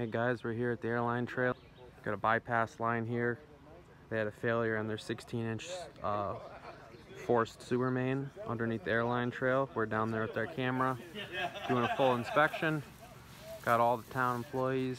Hey guys, we're here at the airline trail. Got a bypass line here. They had a failure on their 16 inch uh, forced sewer main underneath the airline trail. We're down there with our camera doing a full inspection. Got all the town employees.